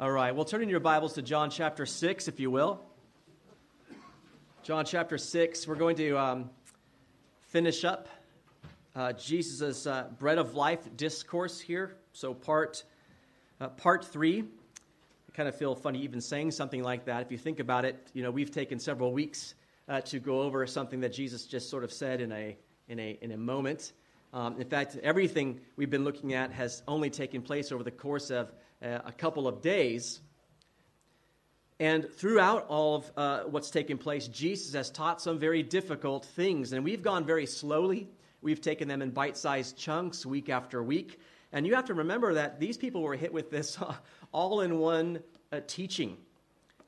All right, well, turn in your Bibles to John chapter 6, if you will. John chapter 6, we're going to um, finish up uh, Jesus' uh, bread of life discourse here. So, part, uh, part three. I kind of feel funny even saying something like that. If you think about it, you know, we've taken several weeks uh, to go over something that Jesus just sort of said in a, in a, in a moment. Um, in fact, everything we've been looking at has only taken place over the course of uh, a couple of days. And throughout all of uh, what's taken place, Jesus has taught some very difficult things. And we've gone very slowly. We've taken them in bite sized chunks week after week. And you have to remember that these people were hit with this all in one uh, teaching.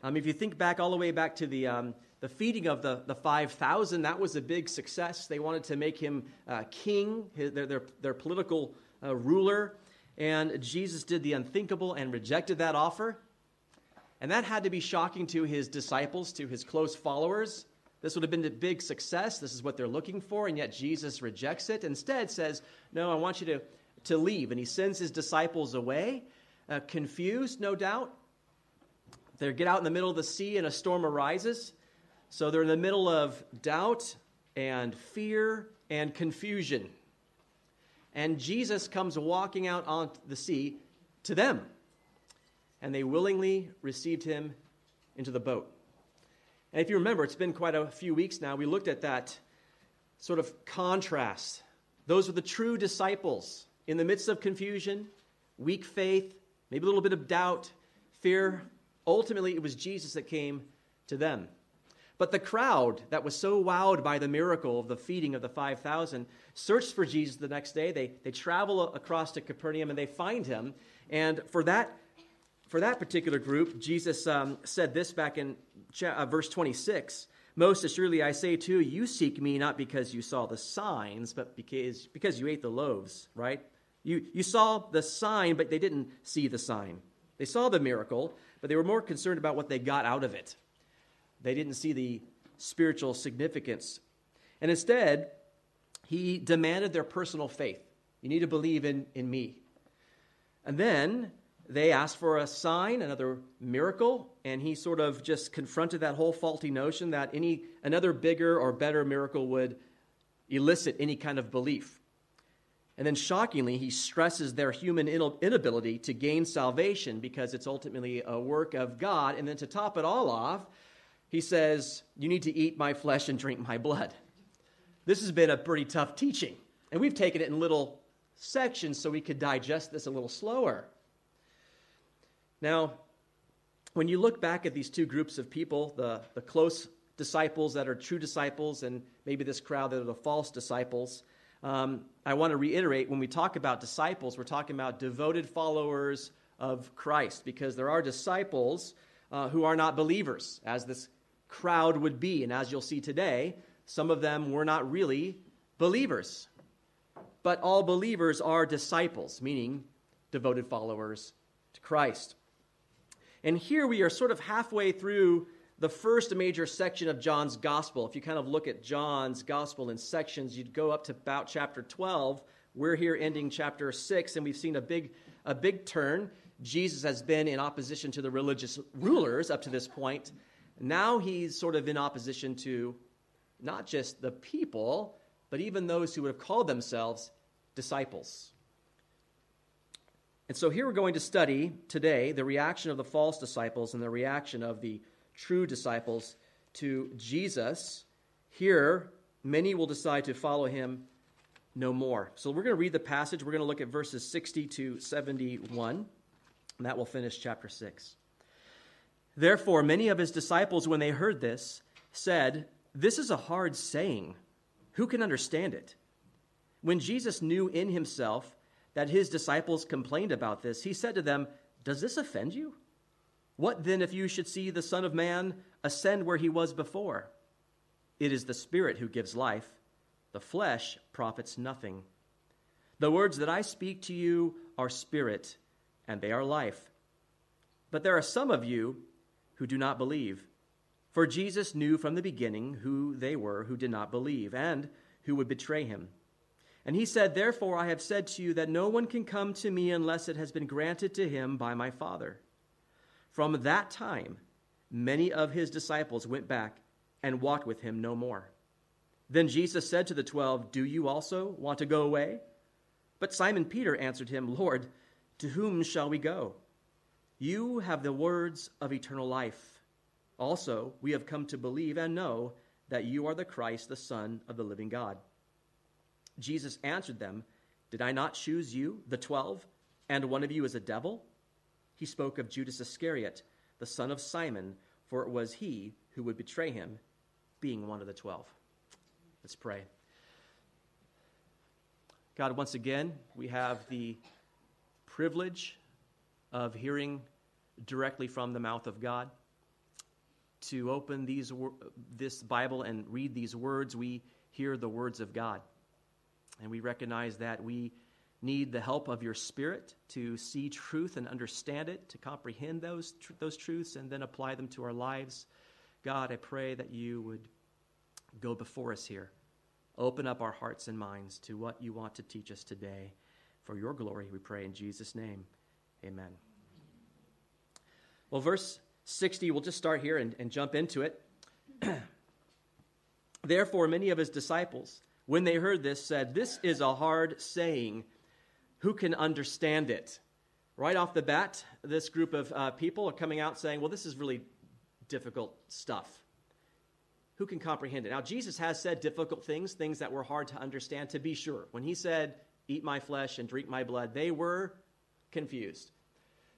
Um, if you think back all the way back to the, um, the feeding of the, the 5,000, that was a big success. They wanted to make him uh, king, his, their, their, their political uh, ruler. And Jesus did the unthinkable and rejected that offer. And that had to be shocking to his disciples, to his close followers. This would have been a big success. This is what they're looking for. And yet Jesus rejects it. Instead, says, No, I want you to, to leave. And he sends his disciples away, uh, confused, no doubt. They get out in the middle of the sea and a storm arises. So they're in the middle of doubt and fear and confusion. And Jesus comes walking out on the sea to them. And they willingly received him into the boat. And if you remember, it's been quite a few weeks now, we looked at that sort of contrast. Those were the true disciples in the midst of confusion, weak faith, maybe a little bit of doubt, fear. Ultimately, it was Jesus that came to them. But the crowd that was so wowed by the miracle of the feeding of the 5,000 searched for Jesus the next day. They, they travel across to Capernaum and they find him. And for that, for that particular group, Jesus um, said this back in uh, verse 26 Most assuredly I say to you, you seek me not because you saw the signs, but because, because you ate the loaves, right? You, you saw the sign, but they didn't see the sign. They saw the miracle, but they were more concerned about what they got out of it. They didn't see the spiritual significance. And instead, he demanded their personal faith. You need to believe in, in me. And then they asked for a sign, another miracle, and he sort of just confronted that whole faulty notion that any another bigger or better miracle would elicit any kind of belief. And then shockingly, he stresses their human inability to gain salvation because it's ultimately a work of God. And then to top it all off, he says, You need to eat my flesh and drink my blood. This has been a pretty tough teaching, and we've taken it in little sections so we could digest this a little slower. Now, when you look back at these two groups of people, the, the close disciples that are true disciples, and maybe this crowd that are the false disciples, um, I want to reiterate when we talk about disciples, we're talking about devoted followers of Christ because there are disciples uh, who are not believers, as this crowd would be. And as you'll see today, some of them were not really believers. But all believers are disciples, meaning devoted followers to Christ. And here we are sort of halfway through the first major section of John's gospel. If you kind of look at John's gospel in sections, you'd go up to about chapter 12. We're here ending chapter 6, and we've seen a big, a big turn. Jesus has been in opposition to the religious rulers up to this point. Now he's sort of in opposition to not just the people, but even those who would have called themselves disciples. And so here we're going to study today the reaction of the false disciples and the reaction of the true disciples to Jesus. Here, many will decide to follow him no more. So we're going to read the passage. We're going to look at verses 60 to 71, and that will finish chapter 6. Therefore, many of his disciples, when they heard this, said, This is a hard saying. Who can understand it? When Jesus knew in himself that his disciples complained about this, he said to them, Does this offend you? What then if you should see the Son of Man ascend where he was before? It is the Spirit who gives life, the flesh profits nothing. The words that I speak to you are spirit, and they are life. But there are some of you who do not believe. For Jesus knew from the beginning who they were who did not believe and who would betray him. And he said, Therefore I have said to you that no one can come to me unless it has been granted to him by my Father. From that time, many of his disciples went back and walked with him no more. Then Jesus said to the twelve, Do you also want to go away? But Simon Peter answered him, Lord, to whom shall we go? You have the words of eternal life. Also, we have come to believe and know that you are the Christ, the Son of the living God. Jesus answered them, Did I not choose you, the twelve, and one of you is a devil? He spoke of Judas Iscariot, the son of Simon, for it was he who would betray him, being one of the twelve. Let's pray. God, once again, we have the privilege of hearing directly from the mouth of God. To open these, this Bible and read these words, we hear the words of God. And we recognize that we need the help of your Spirit to see truth and understand it, to comprehend those, tr- those truths, and then apply them to our lives. God, I pray that you would go before us here. Open up our hearts and minds to what you want to teach us today. For your glory, we pray in Jesus' name. Amen. Well, verse 60, we'll just start here and, and jump into it. Therefore, many of his disciples, when they heard this, said, This is a hard saying. Who can understand it? Right off the bat, this group of uh, people are coming out saying, Well, this is really difficult stuff. Who can comprehend it? Now, Jesus has said difficult things, things that were hard to understand, to be sure. When he said, Eat my flesh and drink my blood, they were confused.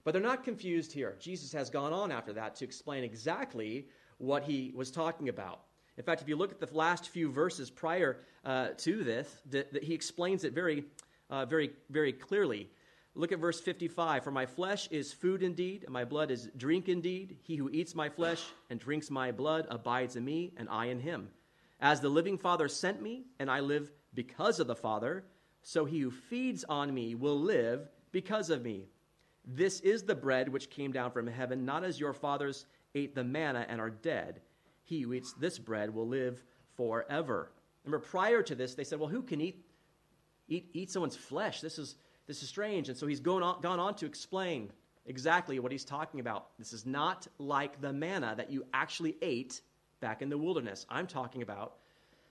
But they're not confused here. Jesus has gone on after that to explain exactly what he was talking about. In fact, if you look at the last few verses prior uh, to this, that, that he explains it very, uh, very, very clearly. Look at verse 55. For my flesh is food indeed, and my blood is drink indeed. He who eats my flesh and drinks my blood abides in me, and I in him. As the living Father sent me, and I live because of the Father, so he who feeds on me will live because of me. This is the bread which came down from heaven, not as your fathers ate the manna and are dead. He who eats this bread will live forever. Remember, prior to this, they said, Well, who can eat, eat, eat someone's flesh? This is, this is strange. And so he's going on, gone on to explain exactly what he's talking about. This is not like the manna that you actually ate back in the wilderness. I'm talking about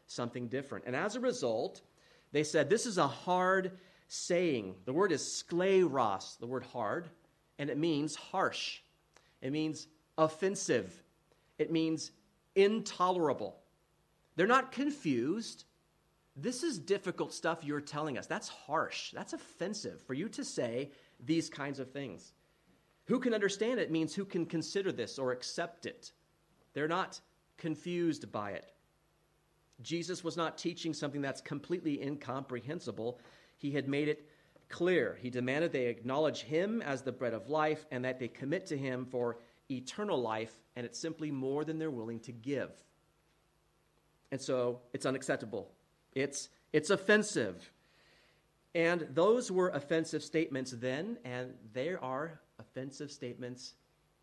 something different. And as a result, they said, This is a hard saying. The word is skleros, the word hard, and it means harsh. It means offensive. It means intolerable. They're not confused. This is difficult stuff you're telling us. That's harsh. That's offensive for you to say these kinds of things. Who can understand it means who can consider this or accept it. They're not confused by it. Jesus was not teaching something that's completely incomprehensible. He had made it clear. He demanded they acknowledge him as the bread of life and that they commit to him for eternal life, and it's simply more than they're willing to give. And so it's unacceptable. It's, it's offensive. And those were offensive statements then, and there are offensive statements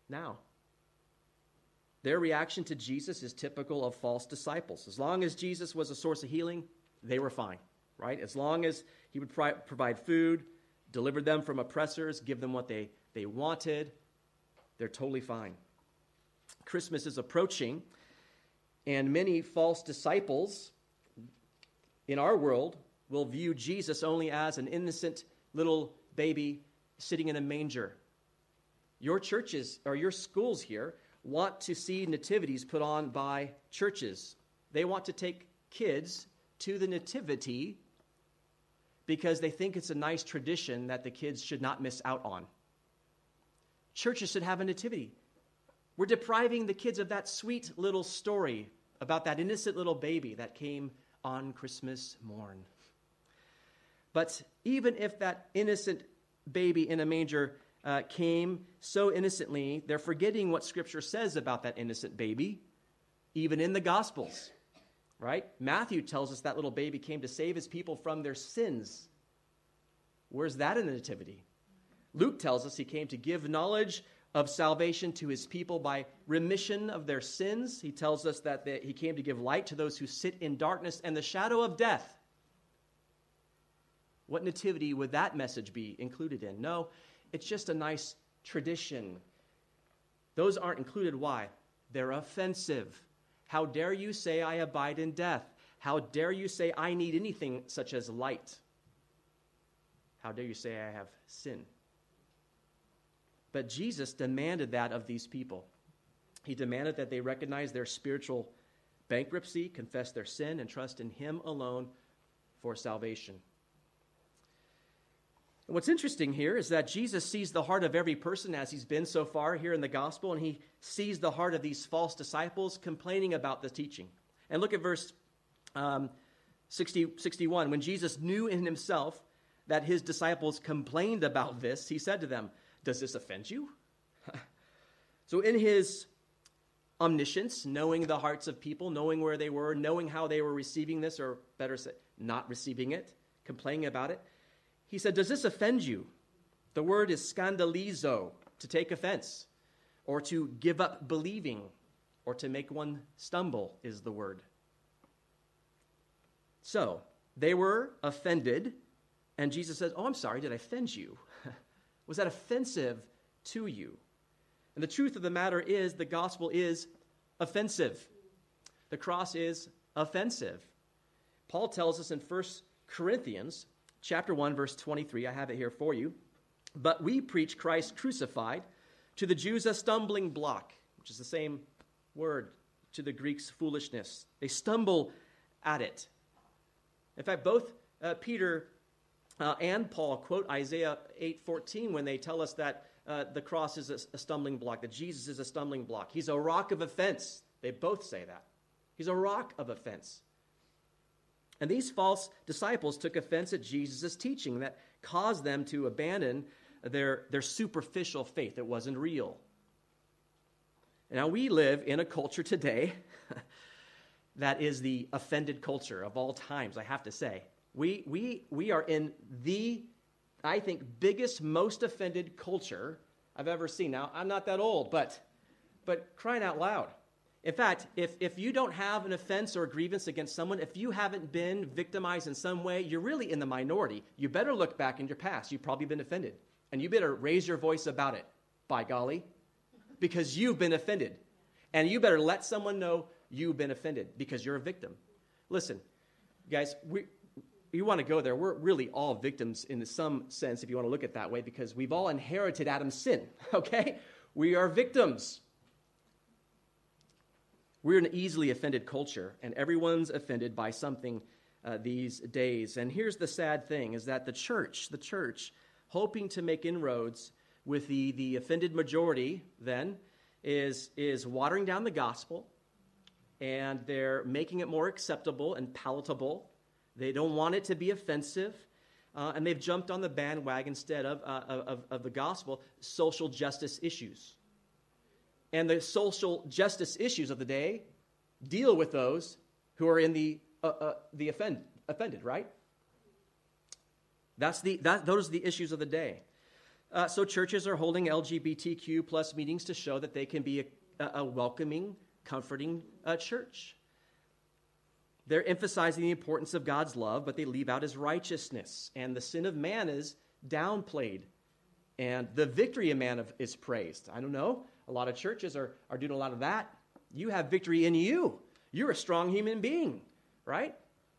now. Their reaction to Jesus is typical of false disciples. As long as Jesus was a source of healing, they were fine, right? As long as he would pri- provide food, deliver them from oppressors, give them what they, they wanted, they're totally fine. Christmas is approaching, and many false disciples in our world will view Jesus only as an innocent little baby sitting in a manger. Your churches or your schools here want to see nativities put on by churches. They want to take kids to the nativity because they think it's a nice tradition that the kids should not miss out on. Churches should have a nativity. We're depriving the kids of that sweet little story about that innocent little baby that came on Christmas morn. But even if that innocent baby in a manger uh, came so innocently, they're forgetting what Scripture says about that innocent baby, even in the Gospels, right? Matthew tells us that little baby came to save his people from their sins. Where's that in the Nativity? Luke tells us he came to give knowledge of salvation to his people by remission of their sins. He tells us that he came to give light to those who sit in darkness and the shadow of death. What nativity would that message be included in? No, it's just a nice tradition. Those aren't included. Why? They're offensive. How dare you say I abide in death? How dare you say I need anything such as light? How dare you say I have sin? But Jesus demanded that of these people. He demanded that they recognize their spiritual bankruptcy, confess their sin, and trust in Him alone for salvation. And what's interesting here is that Jesus sees the heart of every person as he's been so far here in the gospel, and he sees the heart of these false disciples complaining about the teaching. And look at verse um, 60, 61. When Jesus knew in himself that his disciples complained about this, he said to them, Does this offend you? so, in his omniscience, knowing the hearts of people, knowing where they were, knowing how they were receiving this, or better said, not receiving it, complaining about it, he said, Does this offend you? The word is scandalizo, to take offense, or to give up believing, or to make one stumble, is the word. So, they were offended, and Jesus says, Oh, I'm sorry, did I offend you? Was that offensive to you? And the truth of the matter is, the gospel is offensive. The cross is offensive. Paul tells us in 1 Corinthians chapter 1 verse 23, I have it here for you. But we preach Christ crucified, to the Jews a stumbling block, which is the same word to the Greeks foolishness. They stumble at it. In fact, both uh, Peter uh, and Paul quote Isaiah 8:14 when they tell us that uh, the cross is a, a stumbling block, that Jesus is a stumbling block. He's a rock of offense. They both say that. He's a rock of offense. And these false disciples took offense at Jesus' teaching that caused them to abandon their, their superficial faith. It wasn't real. Now, we live in a culture today that is the offended culture of all times, I have to say. We, we, we are in the, I think, biggest, most offended culture I've ever seen. Now, I'm not that old, but, but crying out loud. In fact, if, if you don't have an offense or a grievance against someone, if you haven't been victimized in some way, you're really in the minority. You better look back in your past. You've probably been offended. And you better raise your voice about it, by golly, because you've been offended. And you better let someone know you've been offended because you're a victim. Listen, guys, we, you want to go there. We're really all victims in some sense, if you want to look at it that way, because we've all inherited Adam's sin, okay? We are victims. We're an easily offended culture, and everyone's offended by something uh, these days. And here's the sad thing is that the church, the church, hoping to make inroads with the, the offended majority, then, is, is watering down the gospel, and they're making it more acceptable and palatable. They don't want it to be offensive. Uh, and they've jumped on the bandwagon instead of, uh, of, of the gospel, social justice issues and the social justice issues of the day deal with those who are in the, uh, uh, the offend, offended, right? That's the, that, those are the issues of the day. Uh, so churches are holding LGBTQ plus meetings to show that they can be a, a welcoming, comforting uh, church. They're emphasizing the importance of God's love, but they leave out his righteousness. And the sin of man is downplayed. And the victory of man is praised. I don't know. A lot of churches are, are doing a lot of that. You have victory in you. You're a strong human being, right?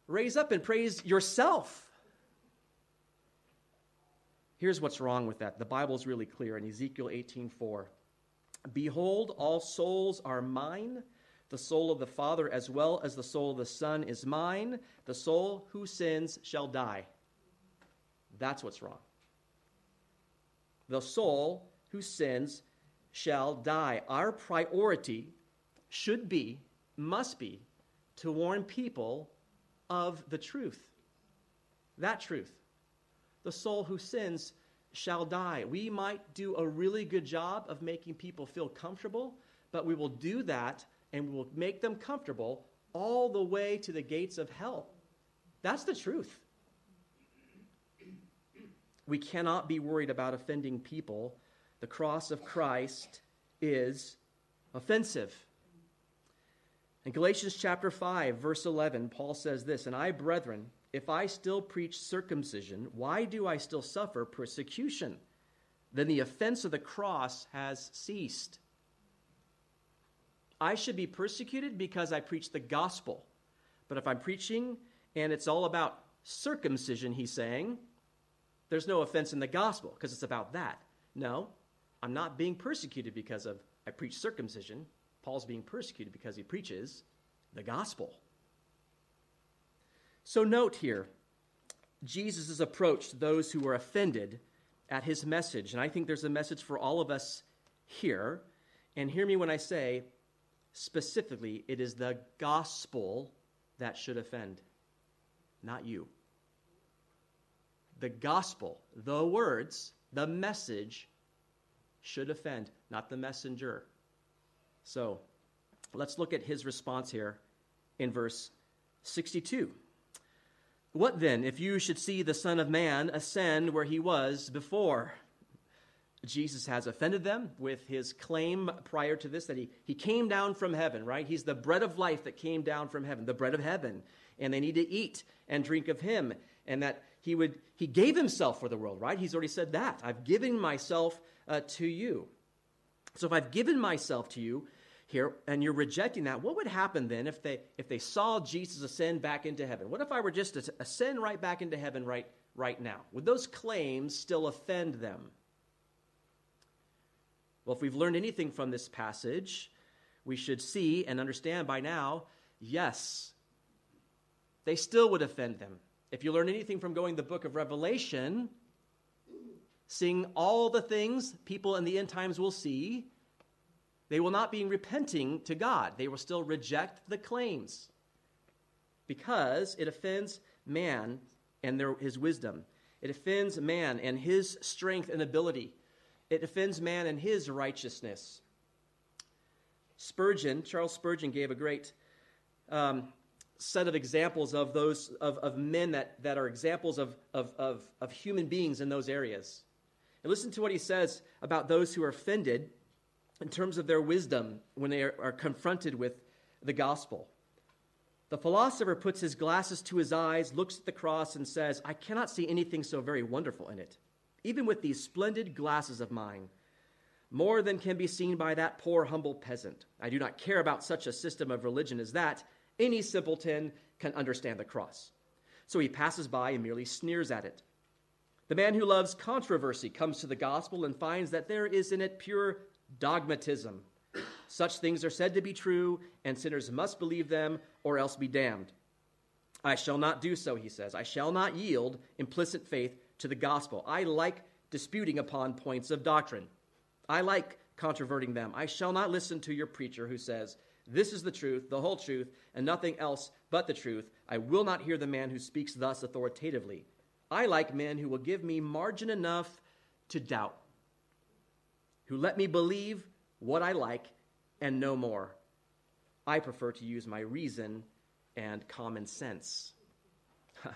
Raise up and praise yourself. Here's what's wrong with that. The Bible is really clear in Ezekiel 18:4. Behold, all souls are mine. The soul of the Father as well as the soul of the Son is mine. The soul who sins shall die. That's what's wrong. The soul who sins shall die. Our priority should be, must be, to warn people of the truth. That truth. The soul who sins shall die. We might do a really good job of making people feel comfortable, but we will do that and we will make them comfortable all the way to the gates of hell. That's the truth. We cannot be worried about offending people the cross of Christ is offensive. In Galatians chapter 5, verse 11, Paul says this And I, brethren, if I still preach circumcision, why do I still suffer persecution? Then the offense of the cross has ceased. I should be persecuted because I preach the gospel. But if I'm preaching and it's all about circumcision, he's saying, there's no offense in the gospel because it's about that. No, I'm not being persecuted because of I preach circumcision. Paul's being persecuted because he preaches the gospel. So note here Jesus' approach to those who were offended at his message. And I think there's a message for all of us here. And hear me when I say, specifically, it is the gospel that should offend, not you. The gospel, the words, the message should offend, not the messenger. So let's look at his response here in verse 62. What then, if you should see the Son of Man ascend where he was before? Jesus has offended them with his claim prior to this that he, he came down from heaven, right? He's the bread of life that came down from heaven, the bread of heaven. And they need to eat and drink of him. And that he would he gave himself for the world, right? He's already said that. I've given myself uh, to you. So if I've given myself to you, here and you're rejecting that what would happen then if they if they saw jesus ascend back into heaven? What if i were just to ascend right back into heaven right right now? Would those claims still offend them? Well if we've learned anything from this passage we should see and understand by now yes they still would offend them. If you learn anything from going the book of revelation seeing all the things people in the end times will see they will not be repenting to God. They will still reject the claims because it offends man and their, his wisdom. It offends man and his strength and ability. It offends man and his righteousness. Spurgeon, Charles Spurgeon, gave a great um, set of examples of those of, of men that, that are examples of, of, of, of human beings in those areas. And listen to what he says about those who are offended in terms of their wisdom when they are, are confronted with the gospel. The philosopher puts his glasses to his eyes, looks at the cross, and says, I cannot see anything so very wonderful in it, even with these splendid glasses of mine. More than can be seen by that poor, humble peasant. I do not care about such a system of religion as that. Any simpleton can understand the cross. So he passes by and merely sneers at it. The man who loves controversy comes to the gospel and finds that there is in it pure dogmatism. Such things are said to be true, and sinners must believe them or else be damned. I shall not do so, he says. I shall not yield implicit faith to the gospel. I like disputing upon points of doctrine. I like controverting them. I shall not listen to your preacher who says, This is the truth, the whole truth, and nothing else but the truth. I will not hear the man who speaks thus authoritatively. I like men who will give me margin enough to doubt who let me believe what I like and no more. I prefer to use my reason and common sense.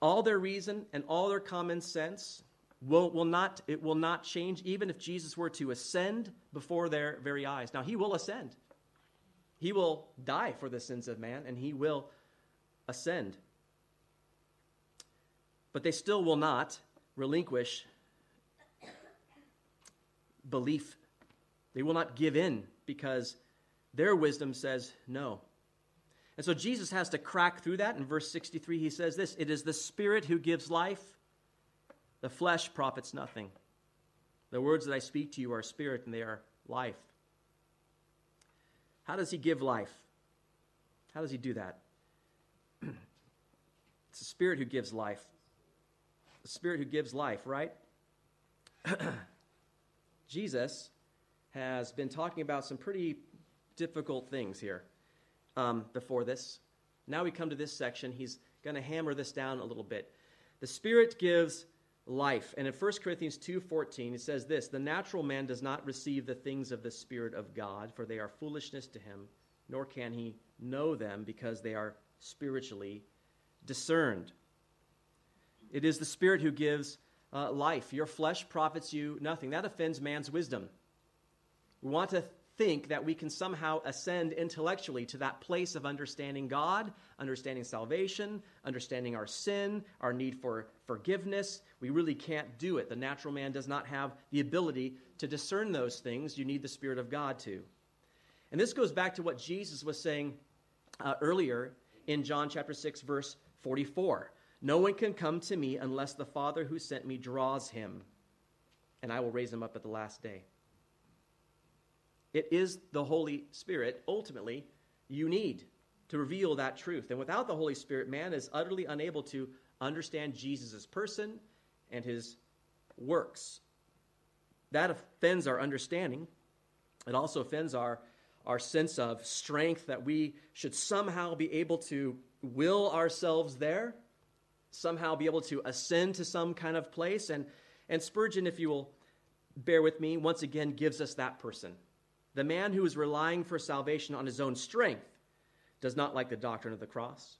all their reason and all their common sense will, will not, it will not change even if Jesus were to ascend before their very eyes. Now, he will ascend. He will die for the sins of man, and he will ascend. But they still will not relinquish belief. They will not give in because their wisdom says no. And so Jesus has to crack through that. In verse 63, he says this It is the Spirit who gives life, the flesh profits nothing. The words that I speak to you are spirit and they are life. How does he give life? How does he do that? it's the Spirit who gives life. The Spirit who gives life, right? Jesus has been talking about some pretty difficult things here um, before this. Now we come to this section. He's going to hammer this down a little bit. The Spirit gives life. And in 1 Corinthians 2:14 it says this, "The natural man does not receive the things of the spirit of God, for they are foolishness to him, nor can he know them because they are spiritually discerned." It is the Spirit who gives uh, life. Your flesh profits you nothing. That offends man's wisdom. We want to think that we can somehow ascend intellectually to that place of understanding God, understanding salvation, understanding our sin, our need for forgiveness. We really can't do it. The natural man does not have the ability to discern those things. You need the Spirit of God to. And this goes back to what Jesus was saying uh, earlier in John chapter 6, verse 44. No one can come to me unless the Father who sent me draws him, and I will raise him up at the last day. It is the Holy Spirit, ultimately, you need to reveal that truth. And without the Holy Spirit, man is utterly unable to understand Jesus' person and his works. That offends our understanding. It also offends our, our sense of strength that we should somehow be able to will ourselves there, somehow be able to ascend to some kind of place. And, and Spurgeon, if you will bear with me, once again gives us that person. The man who is relying for salvation on his own strength does not like the doctrine of the cross.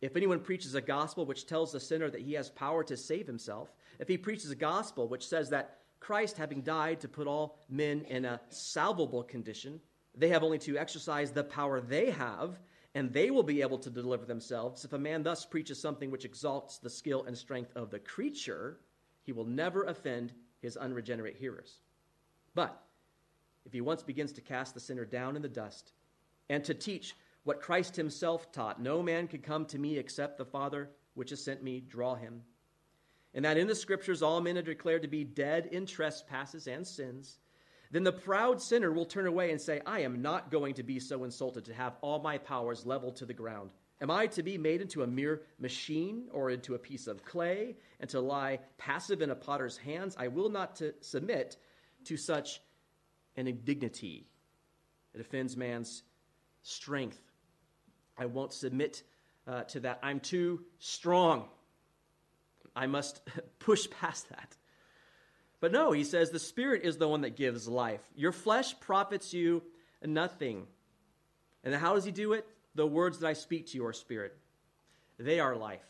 If anyone preaches a gospel which tells the sinner that he has power to save himself, if he preaches a gospel which says that Christ, having died to put all men in a salvable condition, they have only to exercise the power they have, and they will be able to deliver themselves. If a man thus preaches something which exalts the skill and strength of the creature, he will never offend his unregenerate hearers. But if he once begins to cast the sinner down in the dust and to teach what Christ himself taught, no man can come to me except the Father which has sent me draw him. And that in the scriptures all men are declared to be dead in trespasses and sins, then the proud sinner will turn away and say, I am not going to be so insulted to have all my powers leveled to the ground. Am I to be made into a mere machine or into a piece of clay and to lie passive in a potter's hands? I will not to submit to such and indignity. It offends man's strength. I won't submit uh, to that. I'm too strong. I must push past that. But no, he says the Spirit is the one that gives life. Your flesh profits you nothing. And how does he do it? The words that I speak to your spirit, they are life.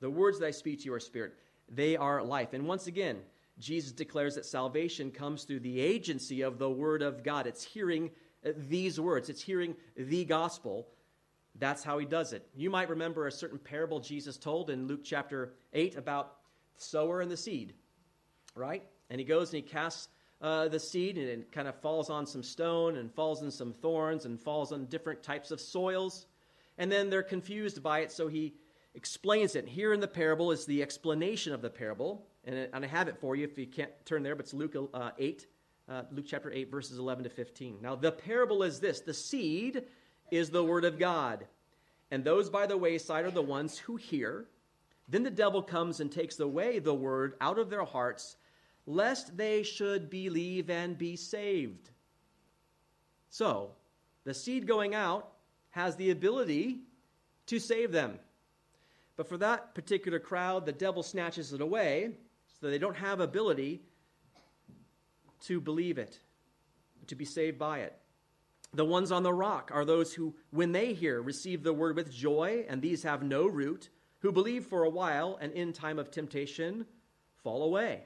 The words that I speak to your spirit, they are life. And once again, Jesus declares that salvation comes through the agency of the Word of God. It's hearing uh, these words, it's hearing the gospel. That's how he does it. You might remember a certain parable Jesus told in Luke chapter 8 about the sower and the seed, right? And he goes and he casts uh, the seed, and it kind of falls on some stone and falls in some thorns and falls on different types of soils. And then they're confused by it, so he explains it. Here in the parable is the explanation of the parable and, I have it for you if you can't turn there, but it's Luke uh, 8, uh, Luke chapter 8, verses 11 to 15. Now, the parable is this the seed is the word of God, and those by the wayside are the ones who hear. Then the devil comes and takes away the word out of their hearts, lest they should believe and be saved. So, the seed going out has the ability to save them. But for that particular crowd, the devil snatches it away so they don't have ability to believe it, to be saved by it. The ones on the rock are those who, when they hear, receive the word with joy, and these have no root, who believe for a while, and in time of temptation fall away.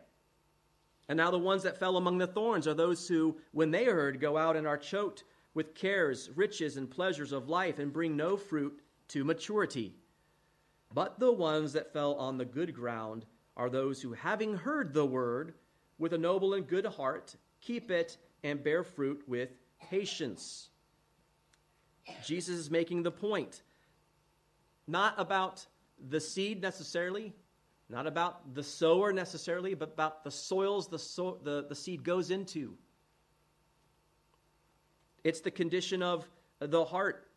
And now the ones that fell among the thorns are those who, when they heard, go out and are choked with cares, riches, and pleasures of life, and bring no fruit to maturity. But the ones that fell on the good ground, are those who, having heard the word with a noble and good heart, keep it and bear fruit with patience. Jesus is making the point not about the seed necessarily, not about the sower necessarily, but about the soils the, so, the, the seed goes into. It's the condition of the heart.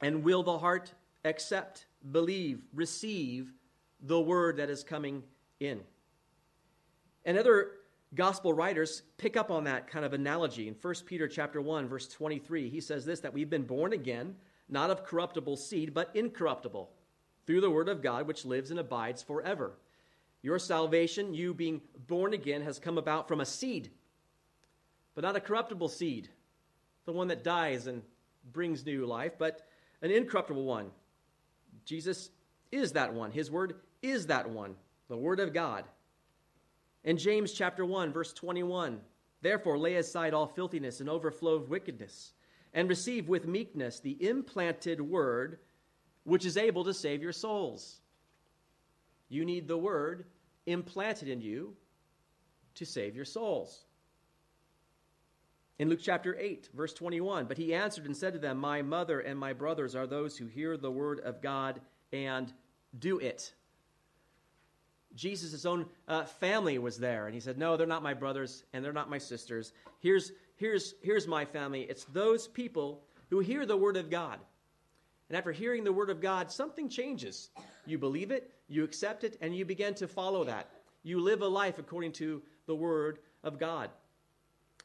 And will the heart accept, believe, receive the word that is coming in. And other gospel writers pick up on that kind of analogy. In 1 Peter chapter 1 verse 23, he says this that we've been born again, not of corruptible seed, but incorruptible, through the word of God which lives and abides forever. Your salvation, you being born again, has come about from a seed, but not a corruptible seed, the one that dies and brings new life, but an incorruptible one. Jesus is that one. His word is that one, the Word of God. In James chapter 1, verse 21, Therefore, lay aside all filthiness and overflow of wickedness, and receive with meekness the implanted word which is able to save your souls. You need the word implanted in you to save your souls. In Luke chapter 8, verse 21, but he answered and said to them, My mother and my brothers are those who hear the word of God and do it. Jesus' own uh, family was there, and he said, No, they're not my brothers and they're not my sisters. Here's, here's, here's my family. It's those people who hear the word of God. And after hearing the word of God, something changes. You believe it, you accept it, and you begin to follow that. You live a life according to the word of God.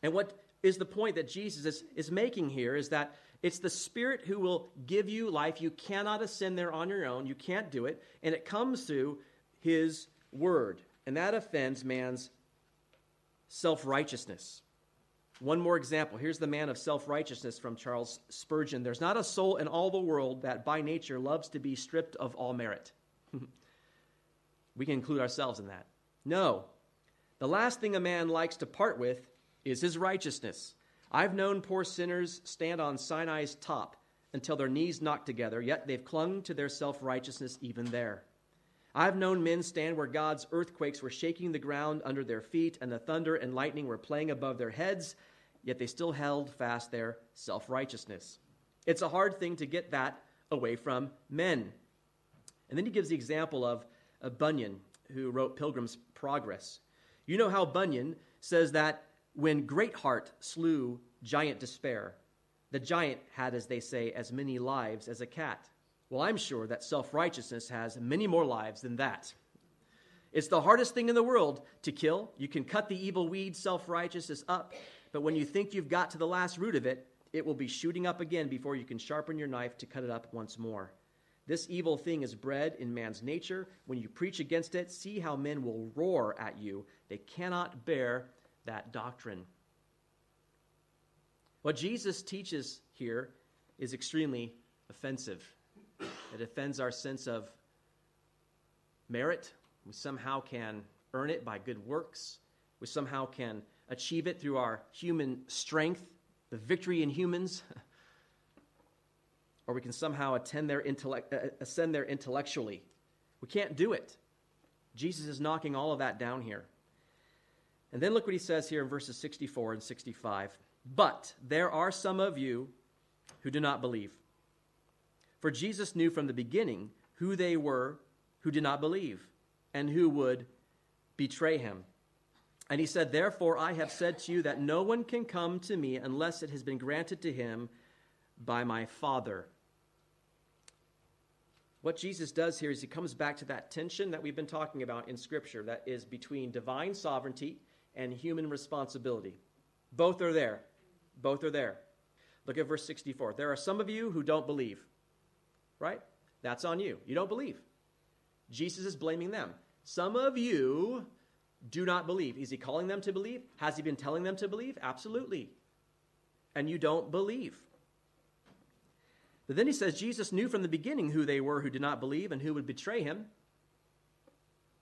And what is the point that Jesus is, is making here is that it's the Spirit who will give you life. You cannot ascend there on your own. You can't do it. And it comes through His Word. And that offends man's self righteousness. One more example. Here's the man of self righteousness from Charles Spurgeon. There's not a soul in all the world that by nature loves to be stripped of all merit. we can include ourselves in that. No. The last thing a man likes to part with is his righteousness. I've known poor sinners stand on Sinai's top until their knees knocked together, yet they've clung to their self righteousness even there. I've known men stand where God's earthquakes were shaking the ground under their feet and the thunder and lightning were playing above their heads, yet they still held fast their self righteousness. It's a hard thing to get that away from men. And then he gives the example of, Bunyan, who wrote Pilgrim's Progress. You know how Bunyan says that when Greatheart slew giant despair, the giant had, as they say, as many lives as a cat. Well, I'm sure that self righteousness has many more lives than that. It's the hardest thing in the world to kill. You can cut the evil weed, self righteousness, up, but when you think you've got to the last root of it, it will be shooting up again before you can sharpen your knife to cut it up once more. This evil thing is bred in man's nature. When you preach against it, see how men will roar at you. They cannot bear that doctrine. What Jesus teaches here is extremely offensive. It offends our sense of merit. We somehow can earn it by good works. We somehow can achieve it through our human strength, the victory in humans. or we can somehow attend their intellect, uh, ascend there intellectually. We can't do it. Jesus is knocking all of that down here. And then look what he says here in verses 64 and 65. But there are some of you who do not believe. For Jesus knew from the beginning who they were who did not believe and who would betray him. And he said, Therefore, I have said to you that no one can come to me unless it has been granted to him by my Father. What Jesus does here is he comes back to that tension that we've been talking about in Scripture that is between divine sovereignty and human responsibility. Both are there. Both are there. Look at verse 64. There are some of you who don't believe, right? That's on you. You don't believe. Jesus is blaming them. Some of you do not believe. Is he calling them to believe? Has he been telling them to believe? Absolutely. And you don't believe. But then he says Jesus knew from the beginning who they were who did not believe and who would betray him.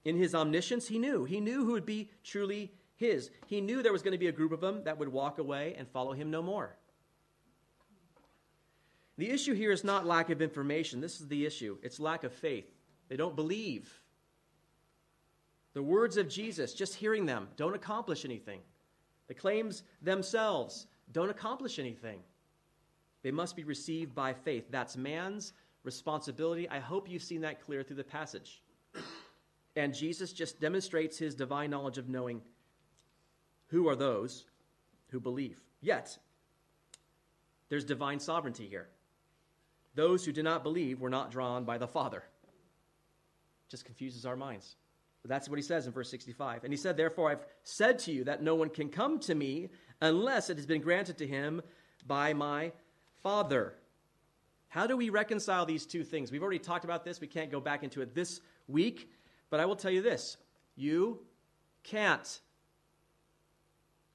In his omniscience, he knew. He knew who would be truly his. He knew there was going to be a group of them that would walk away and follow him no more. The issue here is not lack of information. This is the issue. It's lack of faith. They don't believe. The words of Jesus, just hearing them, don't accomplish anything. The claims themselves don't accomplish anything. They must be received by faith. That's man's responsibility. I hope you've seen that clear through the passage. And Jesus just demonstrates his divine knowledge of knowing who are those who believe. Yet, there's divine sovereignty here. Those who do not believe were not drawn by the Father. Just confuses our minds. But that's what he says in verse 65. And he said, Therefore, I've said to you that no one can come to me unless it has been granted to him by my Father. How do we reconcile these two things? We've already talked about this. We can't go back into it this week. But I will tell you this you can't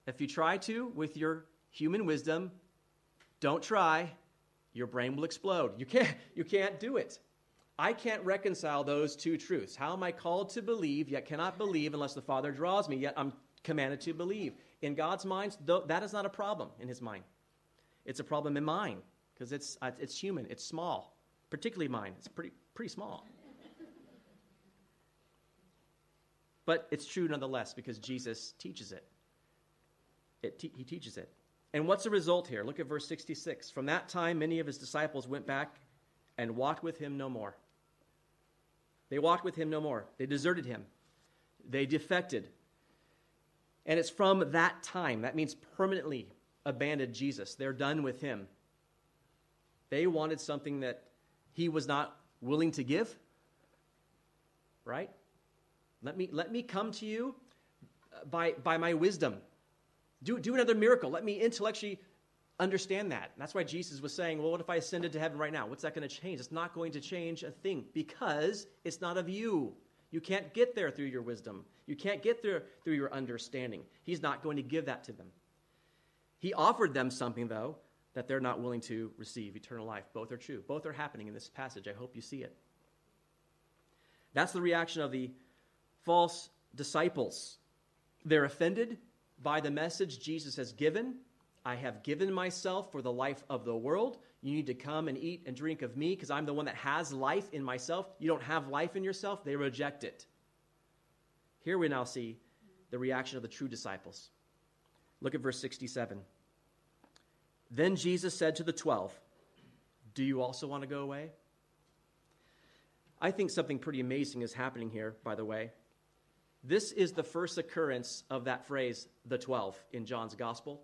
if you try to with your human wisdom, don't try. Your brain will explode. You can't, you can't do it. I can't reconcile those two truths. How am I called to believe, yet cannot believe unless the Father draws me? Yet I'm commanded to believe. In God's mind, that is not a problem in his mind. It's a problem in mine because it's, uh, it's human, it's small, particularly mine. It's pretty, pretty small. But it's true nonetheless because Jesus teaches it. it te- he teaches it. And what's the result here? Look at verse 66. From that time, many of his disciples went back and walked with him no more. They walked with him no more. They deserted him. They defected. And it's from that time, that means permanently abandoned Jesus. They're done with him. They wanted something that he was not willing to give. Right? Let me, let me come to you by, by my wisdom. Do, do another miracle. Let me intellectually understand that. And that's why Jesus was saying, Well, what if I ascended to heaven right now? What's that going to change? It's not going to change a thing because it's not of you. You can't get there through your wisdom. You can't get there through your understanding. He's not going to give that to them. He offered them something, though, that they're not willing to receive eternal life. Both are true. Both are happening in this passage. I hope you see it. That's the reaction of the false disciples. They're offended by the message Jesus has given. I have given myself for the life of the world. You need to come and eat and drink of me because I'm the one that has life in myself. You don't have life in yourself. They reject it. Here we now see the reaction of the true disciples. Look at verse 67. Then Jesus said to the twelve, Do you also want to go away? I think something pretty amazing is happening here, by the way. This is the first occurrence of that phrase, the 12, in John's gospel.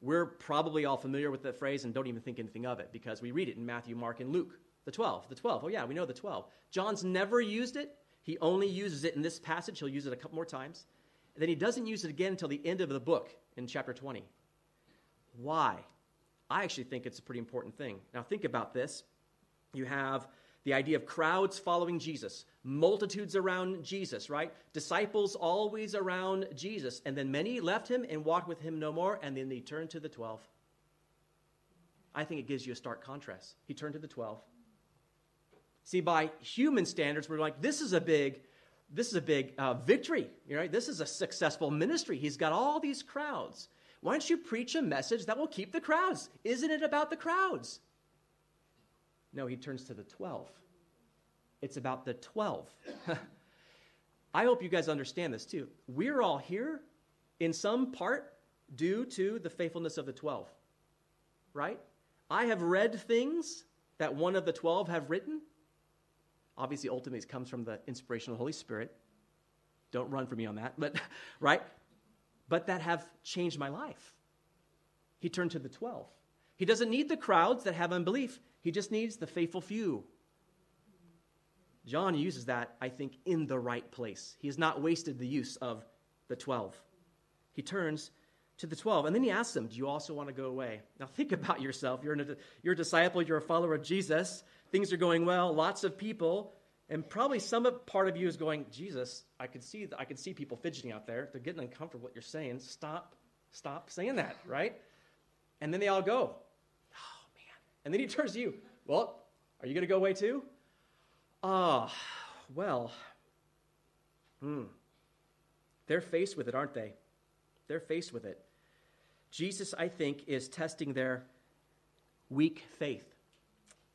We're probably all familiar with the phrase and don't even think anything of it because we read it in Matthew, Mark, and Luke. The 12, the 12. Oh, yeah, we know the 12. John's never used it. He only uses it in this passage. He'll use it a couple more times. And then he doesn't use it again until the end of the book in chapter 20. Why? I actually think it's a pretty important thing. Now, think about this. You have the idea of crowds following Jesus, multitudes around Jesus, right? Disciples always around Jesus. And then many left him and walked with him no more, and then he turned to the 12. I think it gives you a stark contrast. He turned to the 12. See, by human standards, we're like, this is a big, this is a big uh, victory, right? This is a successful ministry. He's got all these crowds. Why don't you preach a message that will keep the crowds? Isn't it about the crowds? No, he turns to the 12. It's about the 12. I hope you guys understand this too. We're all here in some part due to the faithfulness of the 12. Right? I have read things that one of the 12 have written. Obviously, ultimately, it comes from the inspiration of the Holy Spirit. Don't run for me on that, but right? But that have changed my life. He turned to the 12. He doesn't need the crowds that have unbelief. He just needs the faithful few. John uses that, I think, in the right place. He has not wasted the use of the 12. He turns to the 12, and then he asks them, Do you also want to go away? Now, think about yourself. You're, a, you're a disciple, you're a follower of Jesus. Things are going well, lots of people, and probably some part of you is going, Jesus, I can see, I can see people fidgeting out there. They're getting uncomfortable what you're saying. Stop, stop saying that, right? And then they all go, and then he turns to you. Well, are you going to go away too? Ah, well, hmm. They're faced with it, aren't they? They're faced with it. Jesus, I think, is testing their weak faith.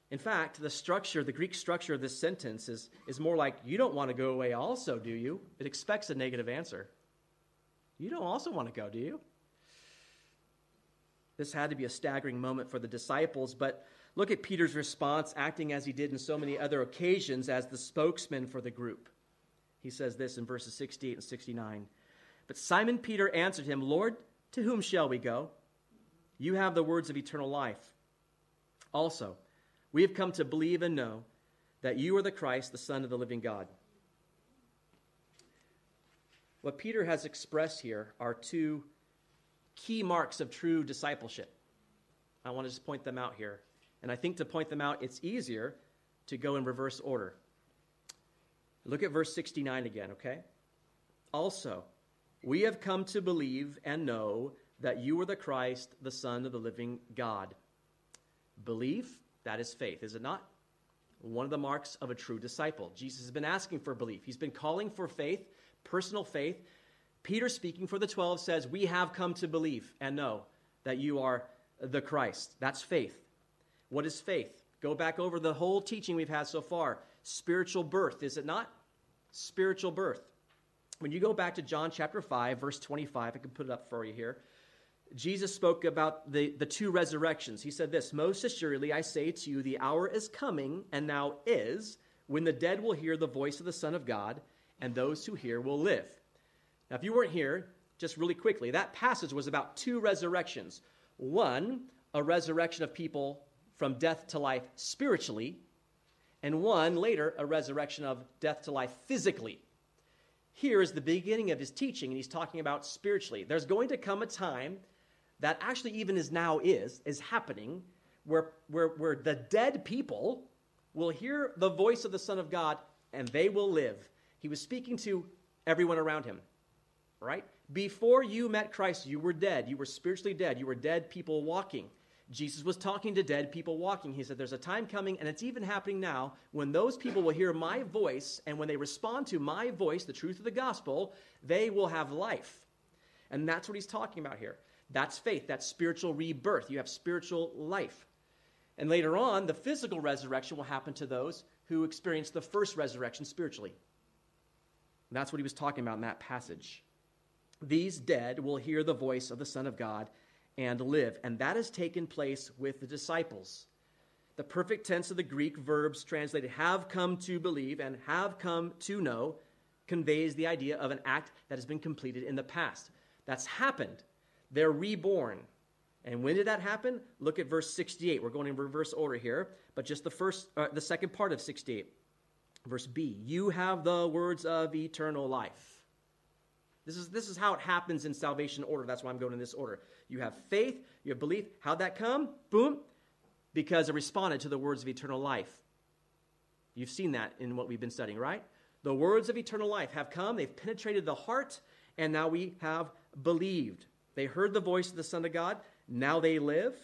In fact, the structure, the Greek structure of this sentence is, is more like, You don't want to go away also, do you? It expects a negative answer. You don't also want to go, do you? This had to be a staggering moment for the disciples, but look at Peter's response, acting as he did in so many other occasions as the spokesman for the group. He says this in verses 68 and 69. But Simon Peter answered him, Lord, to whom shall we go? You have the words of eternal life. Also, we have come to believe and know that you are the Christ, the Son of the living God. What Peter has expressed here are two key marks of true discipleship. I want to just point them out here. And I think to point them out, it's easier to go in reverse order. Look at verse 69 again, okay? Also, we have come to believe and know that you are the Christ, the Son of the living God. Belief, that is faith, is it not? One of the marks of a true disciple. Jesus has been asking for belief. He's been calling for faith, personal faith, Peter, speaking for the 12, says, We have come to believe and know that you are the Christ. That's faith. What is faith? Go back over the whole teaching we've had so far. Spiritual birth, is it not? Spiritual birth. When you go back to John chapter 5, verse 25, I can put it up for you here. Jesus spoke about the, the two resurrections. He said this Most assuredly, I say to you, the hour is coming, and now is, when the dead will hear the voice of the Son of God, and those who hear will live. Now, if you weren't here, just really quickly, that passage was about two resurrections. One, a resurrection of people from death to life spiritually, and one, later, a resurrection of death to life physically. Here is the beginning of his teaching, and he's talking about spiritually. There's going to come a time that actually, even as now is, is happening, where, where, where the dead people will hear the voice of the Son of God and they will live. He was speaking to everyone around him, right? Before you met Christ, you were dead. You were spiritually dead. You were dead people walking. Jesus was talking to dead people walking. He said, There's a time coming, and it's even happening now, when those people will hear my voice, and when they respond to my voice, the truth of the gospel, they will have life. And that's what he's talking about here. That's faith. That's spiritual rebirth. You have spiritual life. And later on, the physical resurrection will happen to those who experience the first resurrection spiritually. And that's what he was talking about in that passage. These dead will hear the voice of the Son of God and live. And that has taken place with the disciples. The perfect tense of the Greek verbs translated have come to believe and have come to know conveys the idea of an act that has been completed in the past. That's happened. They're reborn. And when did that happen? Look at verse 68. We're going in reverse order here, but just the first, uh, the second part of 68. Verse B. You have the words of eternal life. This is, this is how it happens in salvation order. That's why I'm going in this order. You have faith, you have belief. How'd that come? Boom. Because it responded to the words of eternal life. You've seen that in what we've been studying, right? The words of eternal life have come, they've penetrated the heart, and now we have believed. They heard the voice of the Son of God, now they live.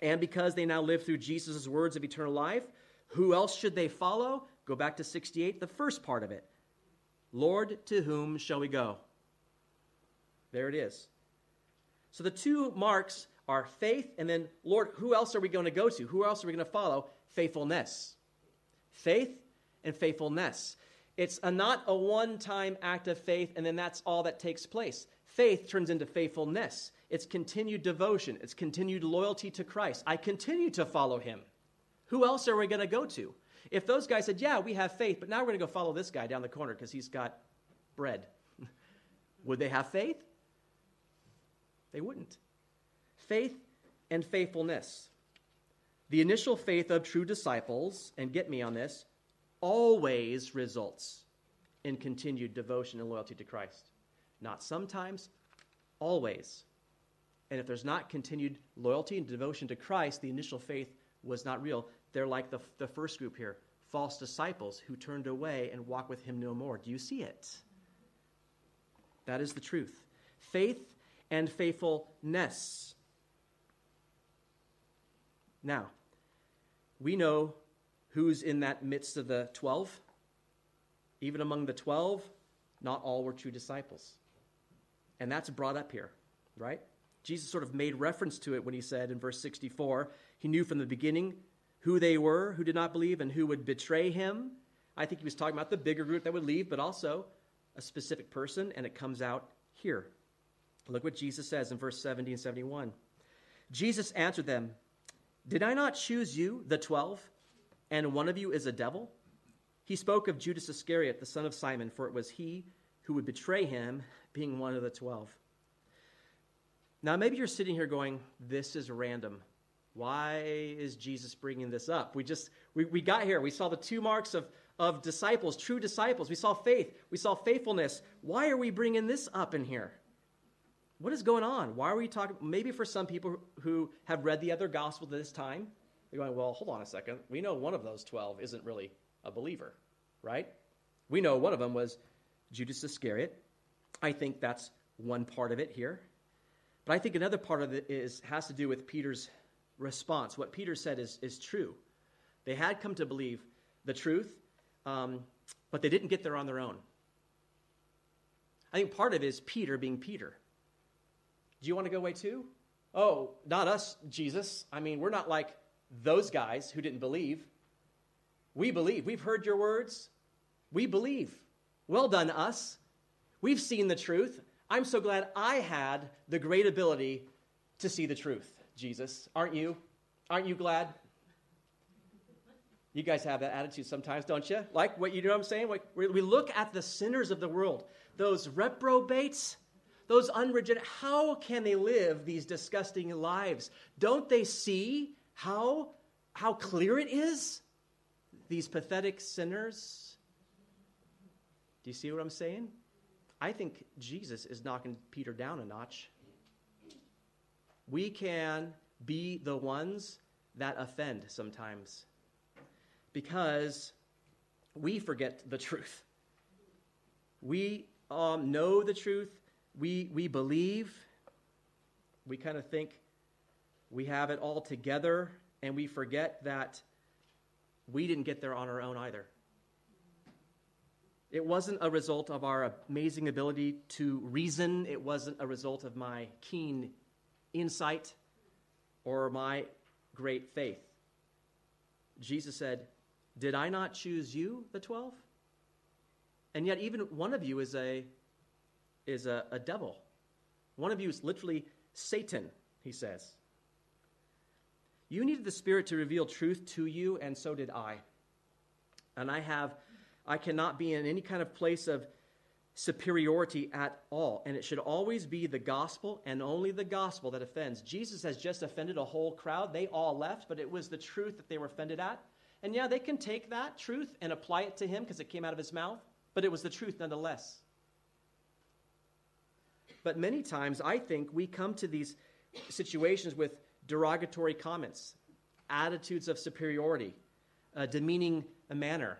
And because they now live through Jesus' words of eternal life, who else should they follow? Go back to 68, the first part of it. Lord, to whom shall we go? There it is. So the two marks are faith and then, Lord, who else are we going to go to? Who else are we going to follow? Faithfulness. Faith and faithfulness. It's a, not a one time act of faith and then that's all that takes place. Faith turns into faithfulness. It's continued devotion. It's continued loyalty to Christ. I continue to follow him. Who else are we going to go to? If those guys said, Yeah, we have faith, but now we're going to go follow this guy down the corner because he's got bread, would they have faith? They wouldn't. Faith and faithfulness. The initial faith of true disciples, and get me on this, always results in continued devotion and loyalty to Christ. Not sometimes, always. And if there's not continued loyalty and devotion to Christ, the initial faith was not real. They're like the, the first group here false disciples who turned away and walked with him no more. Do you see it? That is the truth. Faith and faithfulness. Now, we know who's in that midst of the 12. Even among the 12, not all were true disciples. And that's brought up here, right? Jesus sort of made reference to it when he said in verse 64 he knew from the beginning who they were who did not believe and who would betray him. I think he was talking about the bigger group that would leave, but also a specific person, and it comes out here. Look what Jesus says in verse 70 and 71. Jesus answered them, Did I not choose you, the twelve, and one of you is a devil? He spoke of Judas Iscariot, the son of Simon, for it was he who would betray him, being one of the twelve. Now, maybe you're sitting here going, This is random. Why is Jesus bringing this up? We just, we, we got here. We saw the two marks of, of disciples, true disciples. We saw faith. We saw faithfulness. Why are we bringing this up in here? What is going on? Why are we talking? Maybe for some people who have read the other gospel this time, they're going, well, hold on a second. We know one of those 12 isn't really a believer, right? We know one of them was Judas Iscariot. I think that's one part of it here. But I think another part of it is, has to do with Peter's response. What Peter said is, is true. They had come to believe the truth, um, but they didn't get there on their own. I think part of it is Peter being Peter. Do you want to go away too? Oh, not us, Jesus. I mean, we're not like those guys who didn't believe. We believe. We've heard your words. We believe. Well done, us. We've seen the truth. I'm so glad I had the great ability to see the truth, Jesus. Aren't you? Aren't you glad? You guys have that attitude sometimes, don't you? Like what you know what I'm saying? We look at the sinners of the world, those reprobates, those unregenerate. How can they live these disgusting lives? Don't they see how, how clear it is? These pathetic sinners. Do you see what I'm saying? I think Jesus is knocking Peter down a notch. We can be the ones that offend sometimes because we forget the truth. We um, know the truth, we, we believe, we kind of think we have it all together, and we forget that we didn't get there on our own either. It wasn't a result of our amazing ability to reason. It wasn't a result of my keen insight or my great faith. Jesus said, did I not choose you, the 12? And yet, even one of you is a, is a, a devil. One of you is literally Satan, he says. You needed the Spirit to reveal truth to you, and so did I. And I have, I cannot be in any kind of place of superiority at all. And it should always be the gospel and only the gospel that offends. Jesus has just offended a whole crowd. They all left, but it was the truth that they were offended at. And yeah, they can take that truth and apply it to him because it came out of his mouth, but it was the truth nonetheless. But many times, I think we come to these situations with derogatory comments, attitudes of superiority, a demeaning manner.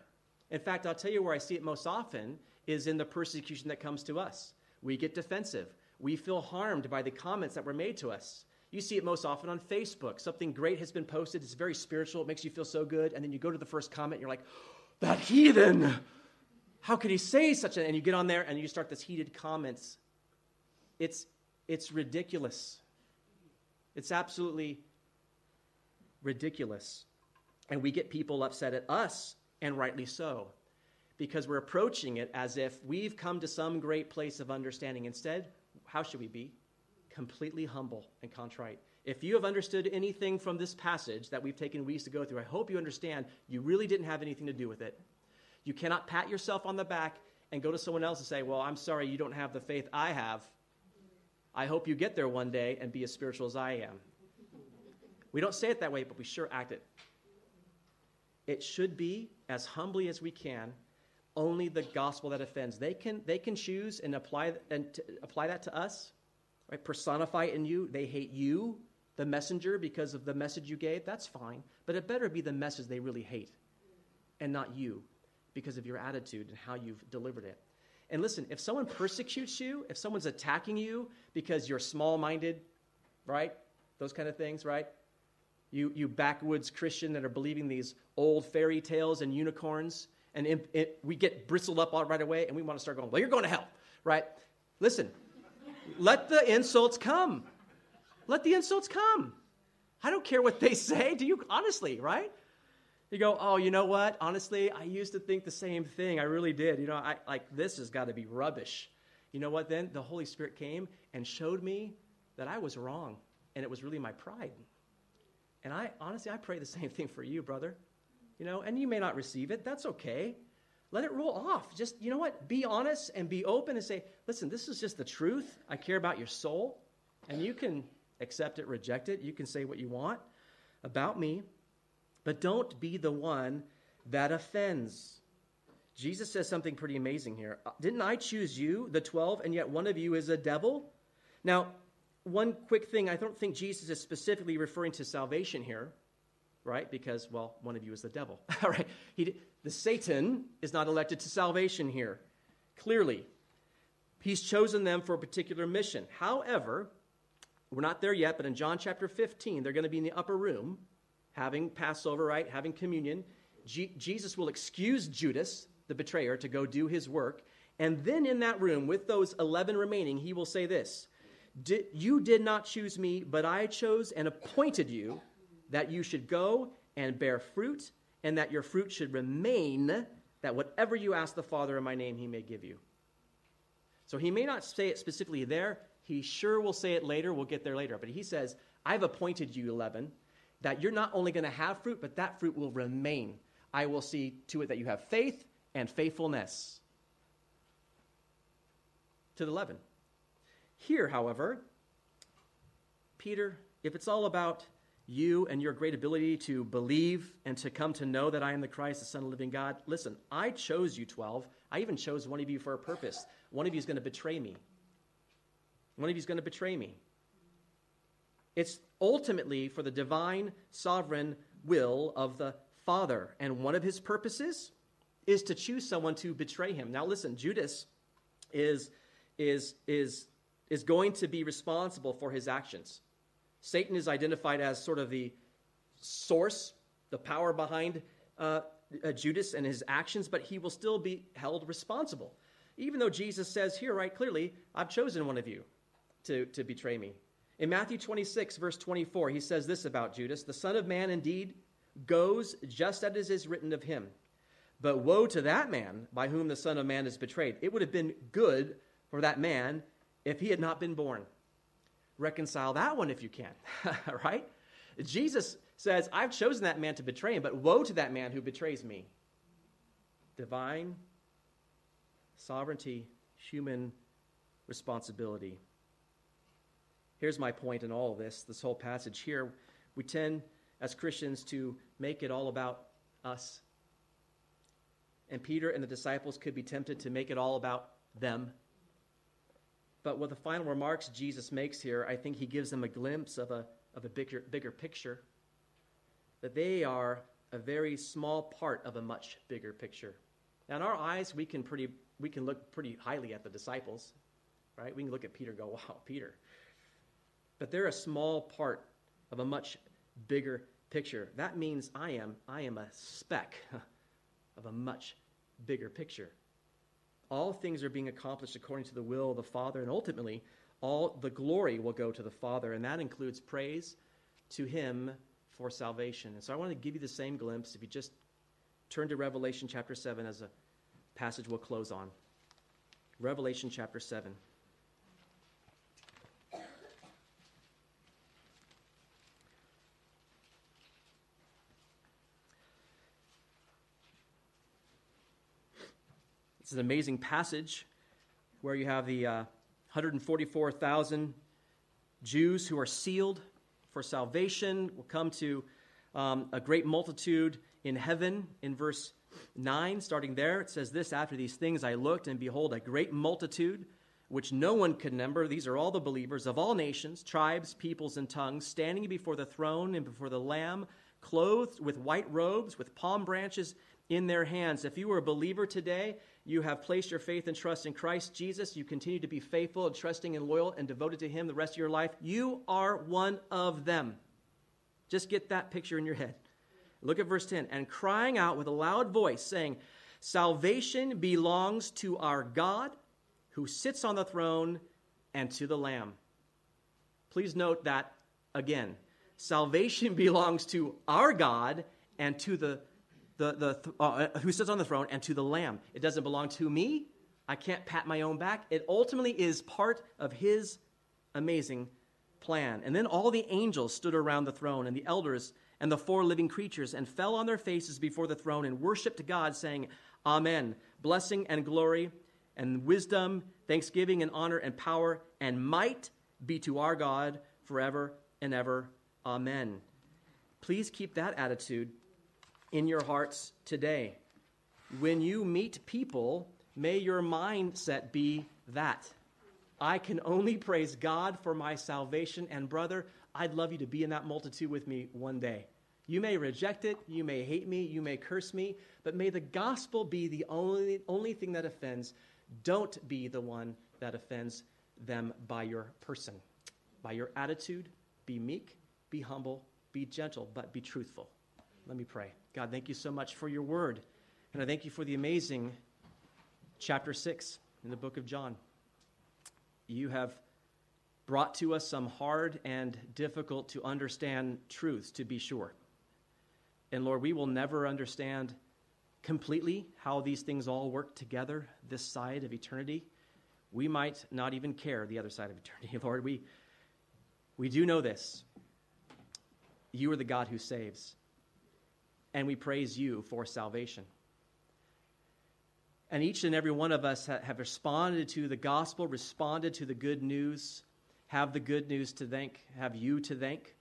In fact, I'll tell you where I see it most often is in the persecution that comes to us. We get defensive. We feel harmed by the comments that were made to us. You see it most often on Facebook. Something great has been posted, it's very spiritual, it makes you feel so good, and then you go to the first comment, you're like, that heathen! How could he say such a and you get on there and you start this heated comments. It's it's ridiculous. It's absolutely ridiculous. And we get people upset at us, and rightly so, because we're approaching it as if we've come to some great place of understanding. Instead, how should we be? completely humble and contrite. If you have understood anything from this passage that we've taken weeks to go through, I hope you understand you really didn't have anything to do with it. You cannot pat yourself on the back and go to someone else and say, Well, I'm sorry you don't have the faith I have. I hope you get there one day and be as spiritual as I am. We don't say it that way, but we sure act it. It should be, as humbly as we can, only the gospel that offends. They can, they can choose and apply, and apply that to us right? Personify in you. They hate you, the messenger, because of the message you gave. That's fine. But it better be the message they really hate and not you because of your attitude and how you've delivered it. And listen, if someone persecutes you, if someone's attacking you because you're small minded, right? Those kind of things, right? You, you backwoods Christian that are believing these old fairy tales and unicorns, and it, it, we get bristled up right away and we want to start going, well, you're going to hell, right? Listen, let the insults come. Let the insults come. I don't care what they say. Do you honestly, right? You go, oh, you know what? Honestly, I used to think the same thing. I really did. You know, I like this has got to be rubbish. You know what? Then the Holy Spirit came and showed me that I was wrong, and it was really my pride. And I honestly, I pray the same thing for you, brother. You know, and you may not receive it. That's okay. Let it roll off. Just, you know what? Be honest and be open and say, listen, this is just the truth. I care about your soul. And you can accept it, reject it. You can say what you want about me. But don't be the one that offends. Jesus says something pretty amazing here. Uh, didn't I choose you, the 12, and yet one of you is a devil? Now, one quick thing I don't think Jesus is specifically referring to salvation here right? Because, well, one of you is the devil. All right. He, the Satan is not elected to salvation here, clearly. He's chosen them for a particular mission. However, we're not there yet, but in John chapter 15, they're going to be in the upper room having Passover, right? Having communion. Jesus will excuse Judas, the betrayer, to go do his work. And then in that room, with those 11 remaining, he will say this You did not choose me, but I chose and appointed you that you should go and bear fruit, and that your fruit should remain, that whatever you ask the Father in my name, he may give you. So he may not say it specifically there. He sure will say it later. We'll get there later. But he says, I've appointed you, 11, that you're not only going to have fruit, but that fruit will remain. I will see to it that you have faith and faithfulness. To the 11. Here, however, Peter, if it's all about you and your great ability to believe and to come to know that I am the Christ, the Son of the living God, listen, I chose you 12. I even chose one of you for a purpose. One of you is going to betray me. One of you is going to betray me. It's ultimately for the divine, sovereign will of the Father. And one of his purposes is to choose someone to betray him. Now, listen, Judas is, is, is, is going to be responsible for his actions. Satan is identified as sort of the source, the power behind uh, uh, Judas and his actions, but he will still be held responsible. Even though Jesus says here, right clearly, I've chosen one of you to, to betray me. In Matthew 26, verse 24, he says this about Judas The Son of Man indeed goes just as is written of him. But woe to that man by whom the Son of Man is betrayed. It would have been good for that man if he had not been born. Reconcile that one if you can, right? Jesus says, I've chosen that man to betray him, but woe to that man who betrays me. Divine sovereignty, human responsibility. Here's my point in all of this, this whole passage here. We tend, as Christians, to make it all about us. And Peter and the disciples could be tempted to make it all about them. But with the final remarks Jesus makes here, I think he gives them a glimpse of a, of a bigger, bigger picture. That they are a very small part of a much bigger picture. Now, in our eyes, we can, pretty, we can look pretty highly at the disciples, right? We can look at Peter go, wow, Peter, but they're a small part of a much bigger picture. That means I am, I am a speck of a much bigger picture. All things are being accomplished according to the will of the Father, and ultimately, all the glory will go to the Father, and that includes praise to Him for salvation. And so I want to give you the same glimpse. If you just turn to Revelation chapter 7 as a passage we'll close on. Revelation chapter 7. It's an amazing passage where you have the uh, 144,000 Jews who are sealed for salvation. We'll come to um, a great multitude in heaven in verse 9. Starting there, it says this After these things I looked, and behold, a great multitude which no one could number. These are all the believers of all nations, tribes, peoples, and tongues, standing before the throne and before the Lamb, clothed with white robes, with palm branches in their hands. If you were a believer today, you have placed your faith and trust in Christ Jesus, you continue to be faithful and trusting and loyal and devoted to Him the rest of your life, you are one of them. Just get that picture in your head. Look at verse 10 and crying out with a loud voice, saying, Salvation belongs to our God who sits on the throne and to the Lamb. Please note that again. Salvation belongs to our God and to the the, the, uh, uh, who sits on the throne and to the Lamb. It doesn't belong to me. I can't pat my own back. It ultimately is part of his amazing plan. And then all the angels stood around the throne, and the elders and the four living creatures, and fell on their faces before the throne and worshiped God, saying, Amen. Blessing and glory and wisdom, thanksgiving and honor and power and might be to our God forever and ever. Amen. Please keep that attitude in your hearts today. When you meet people, may your mindset be that. I can only praise God for my salvation, and brother, I'd love you to be in that multitude with me one day. You may reject it, you may hate me, you may curse me, but may the gospel be the only, only thing that offends. Don't be the one that offends them by your person, by your attitude. Be meek, be humble, be gentle, but be truthful. Let me pray. God, thank you so much for your word. And I thank you for the amazing chapter 6. in the book of John. You have brought to us some hard and difficult to understand truths, to be sure. And Lord, we will never understand completely how these things all work together this side of eternity. We might not even care the other side of eternity, Lord. We, we do know this. You are the God who saves. And we praise you for salvation. And each and every one of us have responded to the gospel, responded to the good news, have the good news to thank, have you to thank.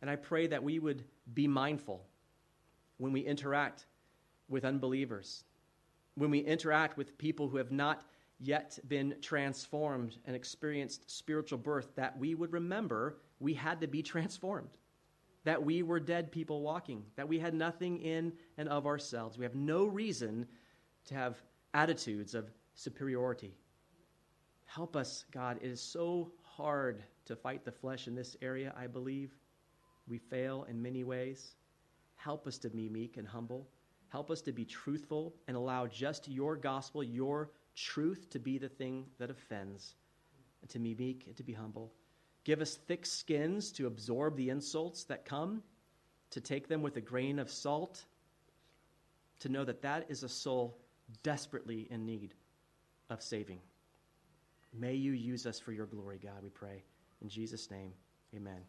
And I pray that we would be mindful when we interact with unbelievers, when we interact with people who have not yet been transformed and experienced spiritual birth, that we would remember we had to be transformed, that we were dead people walking, that we had nothing in and of ourselves. We have no reason to have attitudes of superiority. Help us, God. It is so hard to fight the flesh in this area, I believe. We fail in many ways. Help us to be meek and humble. Help us to be truthful and allow just your gospel, your truth, to be the thing that offends, and to be meek and to be humble. Give us thick skins to absorb the insults that come, to take them with a grain of salt, to know that that is a soul desperately in need of saving. May you use us for your glory, God, we pray. In Jesus' name, amen.